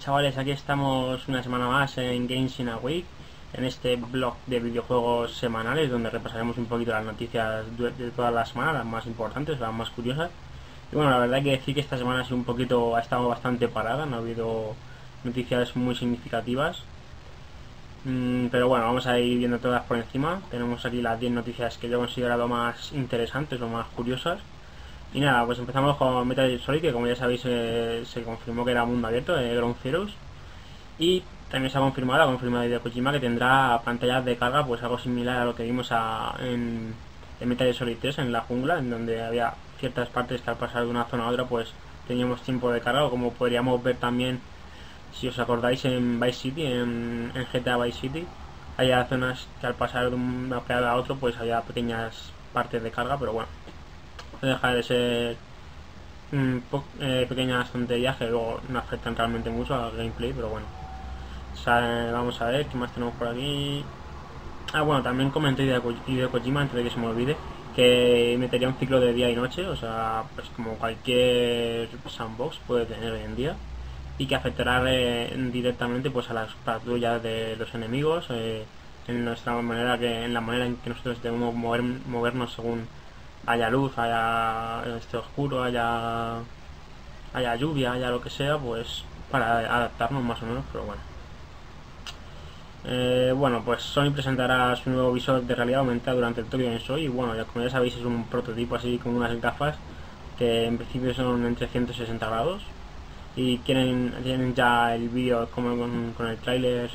Chavales, aquí estamos una semana más en Games in a Week, en este blog de videojuegos semanales donde repasaremos un poquito las noticias de todas las semanas, las más importantes, las más curiosas. Y bueno, la verdad hay que decir que esta semana ha sido un poquito, ha estado bastante parada, no ha habido noticias muy significativas. Mm, pero bueno, vamos a ir viendo todas por encima. Tenemos aquí las 10 noticias que yo he considerado más interesantes o más curiosas. Y nada, pues empezamos con Metal Gear Solid, que como ya sabéis eh, se confirmó que era mundo abierto, de Ground Zeroes. Y también se ha confirmado, ha confirmado de Kojima que tendrá pantallas de carga, pues algo similar a lo que vimos en, Metal Gear Solid 3, en la jungla, en donde había ciertas partes que al pasar de una zona a otra, pues teníamos tiempo de carga, o como podríamos ver también, si os acordáis, en Vice City, en, en GTA Vice City, había zonas que al pasar de una peada a otro, pues había pequeñas partes de carga, pero bueno, no deja de ser eh, pequeñas tonterías que luego no afectan realmente mucho al gameplay, pero bueno. vamos a ver qué más tenemos por aquí. Ah, bueno, también comenté de Kojima antes de que se me olvide que metería un ciclo de día y noche, o sea, pues como cualquier sandbox puede tener hoy en día y que afectará directamente pues a las patrullas de los enemigos eh, en nuestra manera que en la manera en que nosotros debemos mover, movernos según haya luz, haya este oscuro, haya, haya lluvia, haya lo que sea, pues para adaptarnos más o menos, pero bueno. Eh, bueno, pues Sony presentará su nuevo visor de realidad aumentada durante el Tokyo Game Show y bueno, ya, como ya sabéis es un prototipo así con unas gafas que en principio son en 360 grados y quieren, tienen ya el vídeo como con, el tráiler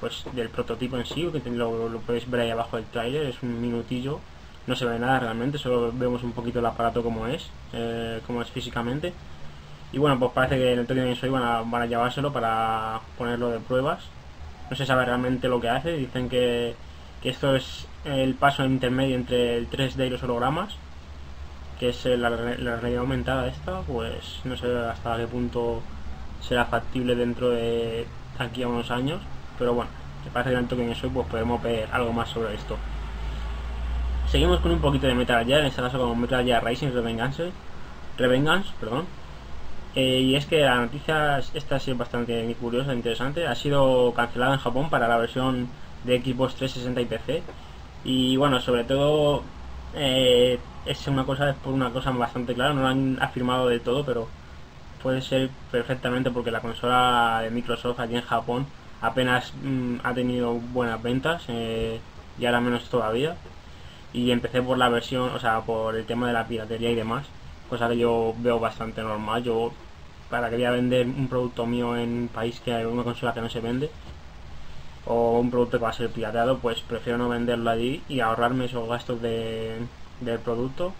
pues del prototipo en sí, que lo, lo podéis ver ahí abajo del tráiler, es un minutillo no se ve nada realmente, solo vemos un poquito el aparato como es, eh, como es físicamente. Y bueno, pues parece que en el Tokyo Game Show van a, llevárselo para ponerlo de pruebas. No se sabe realmente lo que hace, dicen que, que esto es el paso intermedio entre el 3D y los hologramas, que es la, la realidad aumentada esta, pues no sé hasta qué punto será factible dentro de aquí a unos años, pero bueno, que parece que en el Tokyo Game Show pues podemos ver algo más sobre esto. Seguimos con un poquito de Metal Gear, en este caso con Metal Gear Rising Revengeance, Revengeance perdón. Eh, y es que la noticia, esta ha sido bastante curiosa, interesante, ha sido cancelada en Japón para la versión de Xbox 360 y PC. Y bueno, sobre todo eh, es una cosa, es por una cosa bastante clara, no lo han afirmado de todo, pero puede ser perfectamente porque la consola de Microsoft aquí en Japón apenas mm, ha tenido buenas ventas eh, y ahora menos todavía y empecé por la versión, o sea, por el tema de la piratería y demás, cosa que yo veo bastante normal. Yo, para que voy a vender un producto mío en un país que hay una consola que no se vende, o un producto que va a ser pirateado, pues prefiero no venderlo allí y ahorrarme esos gastos de, del producto,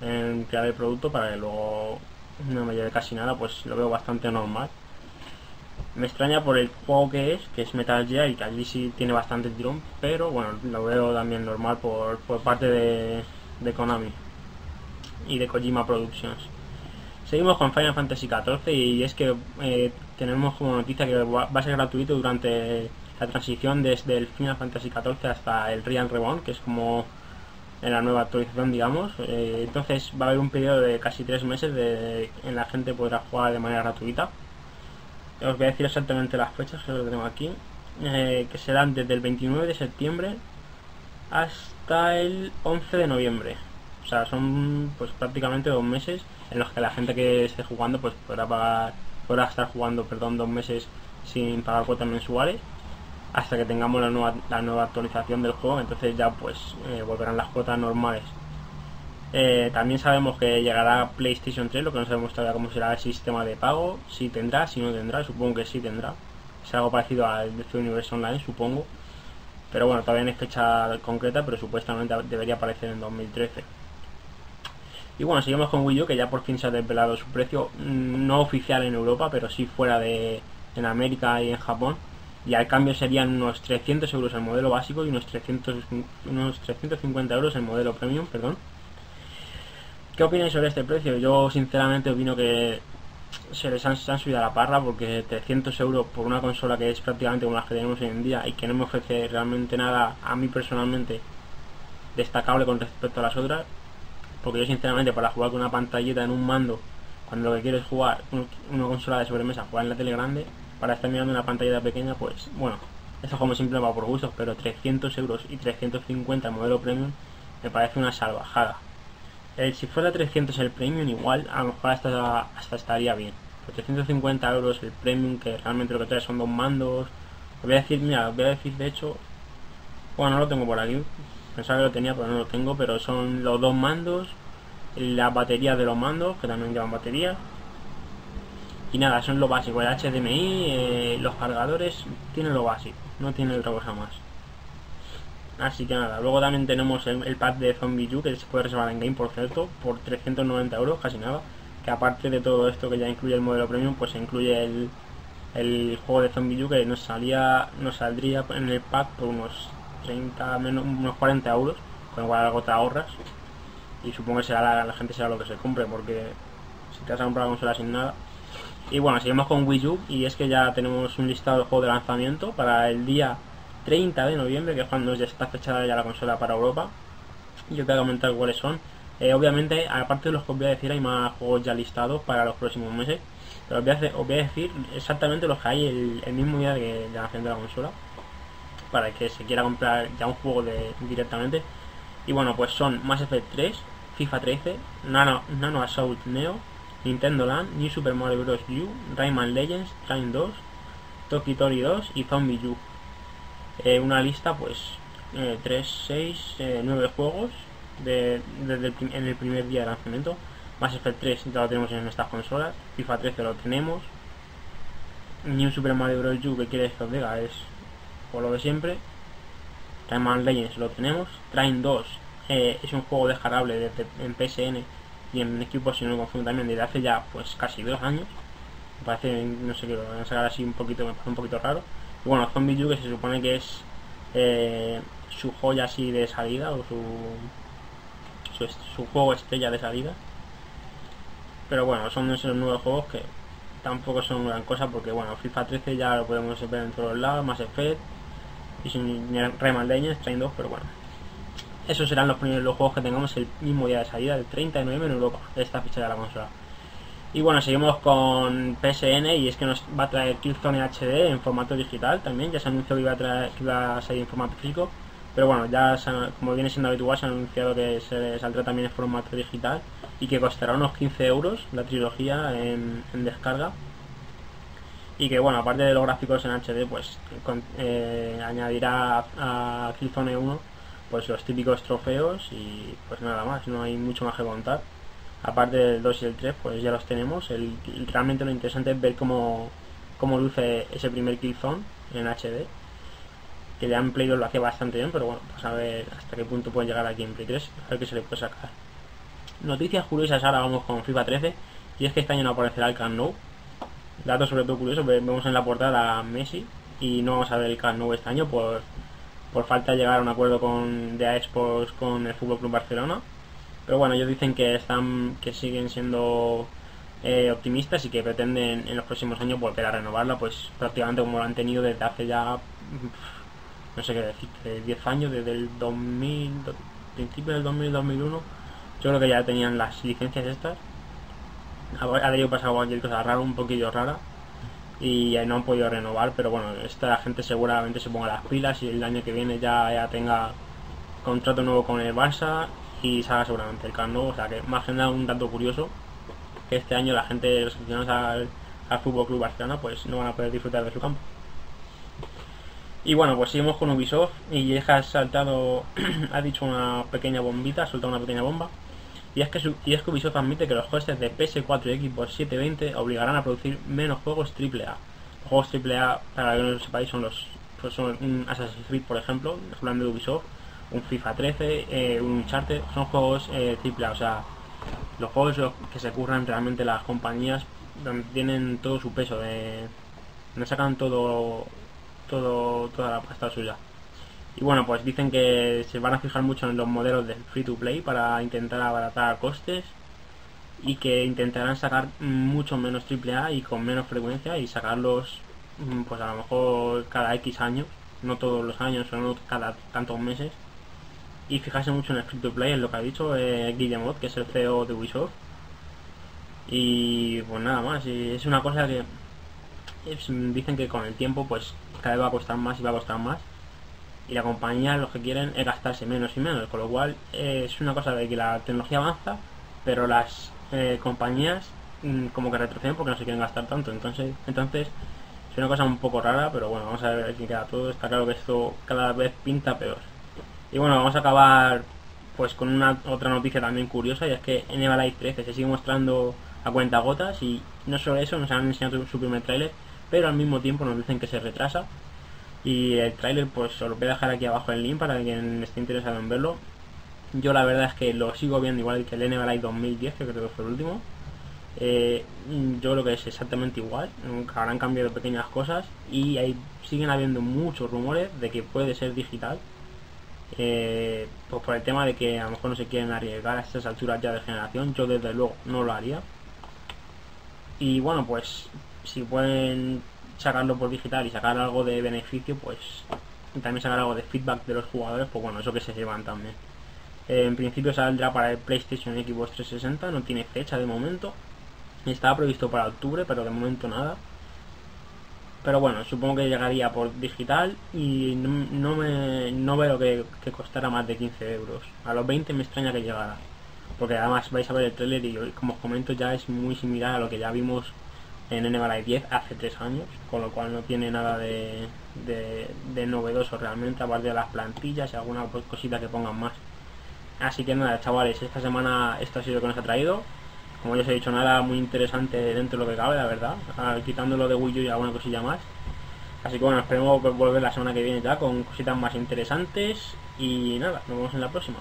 en crear el producto para que luego no me lleve casi nada, pues lo veo bastante normal. Me extraña por el juego que es, que es Metal Gear y que sí tiene bastante tirón, pero bueno, lo veo también normal por, por parte de, de Konami y de Kojima Productions. Seguimos con Final Fantasy XIV y es que eh, tenemos como noticia que va a ser gratuito durante la transición desde el Final Fantasy XIV hasta el Real Reborn, que es como en la nueva actualización, digamos. Eh, entonces va a haber un periodo de casi tres meses de, en la gente podrá jugar de manera gratuita os voy a decir exactamente las fechas que lo tengo aquí eh, que serán desde el 29 de septiembre hasta el 11 de noviembre. O sea son pues prácticamente dos meses en los que la gente que esté jugando pues podrá pagar podrá estar jugando perdón dos meses sin pagar cuotas mensuales hasta que tengamos la nueva, la nueva actualización del juego. Entonces ya pues eh, volverán las cuotas normales eh, también sabemos que llegará PlayStation 3, lo que no sabemos todavía cómo será el sistema de pago, si tendrá, si no tendrá, supongo que sí tendrá. Es algo parecido al DC Universe Online, supongo. Pero bueno, todavía no es fecha concreta, pero supuestamente debería aparecer en 2013. Y bueno, seguimos con Wii U, que ya por fin se ha desvelado su precio, mm, no oficial en Europa, pero sí fuera de en América y en Japón. Y al cambio serían unos 300 euros el modelo básico y unos, 300, unos 350 euros el modelo premium, perdón. ¿Qué opináis sobre este precio? Yo sinceramente opino que se les han, subido a la parra porque 300 euros por una consola que es prácticamente como las que tenemos hoy en día y que no me ofrece realmente nada a mí personalmente destacable con respecto a las otras porque yo sinceramente para jugar con una pantallita en un mando cuando lo que quieres jugar una consola de sobremesa, jugar en la tele grande, para estar mirando una pantalla pequeña, pues bueno, eso como siempre va por gustos, pero 300 euros y 350 el modelo premium me parece una salvajada. Eh, si fuera 300 el premium, igual a lo mejor hasta, hasta estaría bien. Por 350 euros el premium, que realmente lo que trae son dos mandos. Os voy a decir, mira, os voy a decir de hecho, bueno, no lo tengo por aquí, pensaba que lo tenía, pero no lo tengo, pero son los dos mandos, la batería de los mandos, que también llevan batería. Y nada, son lo básico, el HDMI, eh, los cargadores, tiene lo básico, no tiene otra cosa más. Así que nada, luego también tenemos el, el pack de Zombie U que se puede reservar en Game, por cierto, por 390 euros, casi nada. Que aparte de todo esto que ya incluye el modelo premium, pues incluye el, el juego de Zombie U que nos salía nos saldría en el pack por unos 30, menos, unos 40 euros, con igual algo te ahorras. Y supongo que será la, gente será lo que se compre, porque si te vas a comprar la consola sin nada. Y bueno, seguimos con Wii U, y es que ya tenemos un listado de juegos de lanzamiento para el día 30 de noviembre, que es cuando ya está fechada ya la consola para Europa. Yo te voy a comentar cuáles son. Eh, obviamente, aparte de los que os voy a decir, hay más juegos ya listados para los próximos meses. Pero os voy a, decir exactamente los que hay el, mismo día de, de lanzamiento de la consola. Para el que se quiera comprar ya un juego de, directamente. Y bueno, pues son Mass Effect 3, FIFA 13, Nano, Nano Assault Neo, Nintendo Land, New Super Mario Bros. U, Rayman Legends, Train 2, Toki Tori 2 y Zombie U. Eh, una lista pues 3, 6, 9 juegos de, desde el, en el primer día de lanzamiento. Mass Effect 3 ya lo tenemos en estas consolas, FIFA 13 lo tenemos, New Super Mario Bros. U que quiere os diga es por lo de siempre, Rayman Legends lo tenemos, Train 2 eh, es un juego descargable desde, en PSN y en equipos si no me confundo también desde hace ya pues casi dos años. Me parece no sé qué lo van a sacar así un poquito me parece un poquito raro bueno, Zombie U que se supone que es eh, su joya así de salida o su, su, juego estrella de salida. Pero bueno, son esos nuevos juegos que tampoco son gran cosa porque bueno, FIFA 13 ya lo podemos ver en todos lados, más Effect y sin Rayman Legends, Train 2, pero bueno. Esos serán los primeros los juegos que tengamos el mismo día de salida, el 30 de noviembre en Europa, esta ficha de la consola. Y bueno, seguimos con PSN y es que nos va a traer Killzone HD en formato digital también. Ya se anunció que iba a, traer, que iba a en formato físico. Pero bueno, ya como viene siendo habitual, se ha anunciado que se saldrá también en formato digital y que costará unos 15 euros la trilogía en, descarga. Y que bueno, aparte de los gráficos en HD, pues eh, añadirá a Killzone 1 pues los típicos trofeos y pues nada más, no hay mucho más que contar aparte del 2 y el 3 pues ya los tenemos. El, realmente lo interesante es ver cómo, cómo luce ese primer Killzone en HD que ya en Play 2 lo hacía bastante bien pero bueno pues a ver hasta qué punto puede llegar aquí en Play 3 a ver qué se le puede sacar. Noticias curiosas ahora vamos con FIFA 13 y es que este año no aparecerá el Camp Nou. Dato sobre todo curioso vemos en la portada a Messi y no vamos a ver el Camp Nou este año por, por falta de llegar a un acuerdo con de Expos con el Fútbol Club Barcelona pero bueno, ellos dicen que están que siguen siendo eh, optimistas y que pretenden en los próximos años volver a renovarla, pues prácticamente como lo han tenido desde hace ya, no sé qué decir, 10 años, desde el 2000, principio del 2000-2001. Yo creo que ya tenían las licencias estas. Ha debido pasar cualquier cosa rara, un poquillo rara. Y no han podido renovar, pero bueno, esta gente seguramente se ponga las pilas y el año que viene ya, ya tenga contrato nuevo con el Barça y salga seguramente el Camp O sea que más que nada un dato curioso que este año la gente, los aficionados al, al Fútbol Club Barcelona, pues no van a poder disfrutar de su campo. Y bueno, pues seguimos con Ubisoft y ha saltado, ha dicho una pequeña bombita, ha soltado una pequeña bomba. Y es, que y es que Ubisoft admite que los jueces de PS4 y Xbox 720 obligarán a producir menos juegos AAA. Los juegos AAA, para que no lo sepáis, son los pues son un Assassin's Creed, por ejemplo, hablando de Ubisoft, un FIFA 13, eh, un Charter, son juegos eh, triple o sea, los juegos que se curran realmente las compañías donde tienen todo su peso, de, donde sacan todo, todo, toda la pasta suya. Y bueno, pues dicen que se van a fijar mucho en los modelos de free to play para intentar abaratar costes y que intentarán sacar mucho menos AAA y con menos frecuencia y sacarlos mm, pues a lo mejor cada X años, no todos los años, sino cada tantos meses y fijarse mucho en el free to play, en lo que ha dicho eh, Guillemot, que es el CEO de Ubisoft. Y pues nada más, es una cosa que dicen que con el tiempo pues cada vez va a costar más y va a costar más. Y la compañía lo que quieren es gastarse menos y menos, con lo cual eh, es una cosa de que la tecnología avanza, pero las eh, compañías mm, como que retroceden porque no se quieren gastar tanto. Entonces, entonces es una cosa un poco rara, pero bueno, vamos a ver si queda todo. Está claro que esto cada vez pinta peor. Y bueno, vamos a acabar pues con una otra noticia también curiosa, y es que en Live 13 se sigue mostrando a cuenta gotas y no solo eso, nos han enseñado su primer tráiler, pero al mismo tiempo nos dicen que se retrasa. Y el tráiler pues os lo voy a dejar aquí abajo el link para quien esté interesado en verlo. Yo la verdad es que lo sigo viendo igual que el NBA 2010, que creo que fue el último. Eh, yo creo que es exactamente igual, habrán cambiado pequeñas cosas y ahí siguen habiendo muchos rumores de que puede ser digital. Eh, pues por el tema de que a lo mejor no se quieren arriesgar a estas alturas ya de generación, yo desde luego no lo haría. Y bueno, pues si pueden sacarlo por digital y sacar algo de beneficio, pues también sacar algo de feedback de los jugadores, pues bueno, eso que se llevan también. Eh, en principio saldrá para el PlayStation Xbox 360, no tiene fecha de momento. Estaba previsto para octubre, pero de momento nada. Pero bueno, supongo que llegaría por digital y no, me, no veo que, costara más de 15 euros. A los 20 me extraña que llegara. Porque además vais a ver el trailer y como os comento ya es muy similar a lo que ya vimos en NBA 10 hace 3 años, con lo cual no tiene nada de, de, novedoso realmente, aparte de las plantillas y alguna cosita que pongan más. Así que nada, chavales, esta semana esto ha sido lo que nos ha traído. Como ya os he dicho, nada muy interesante dentro de lo que cabe, la verdad, quitándolo de Wii U y alguna cosilla más. Así que bueno, esperemos volver la semana que viene ya con cositas más interesantes. Y nada, nos vemos en la próxima.